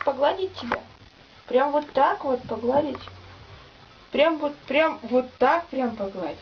так погладить тебя? Прям вот так вот погладить? Прям вот, прям вот так прям погладить?